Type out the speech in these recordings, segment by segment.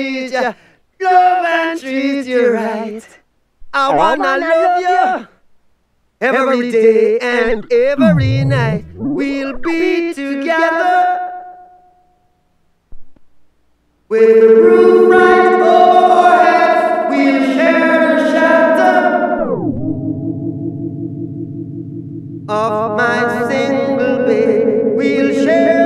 treat you. Love and treat you right. I wanna love you. Every day and every night we'll be together with the roof right overhead. We'll share the shelter of my single bed. We'll share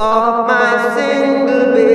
of my single bed.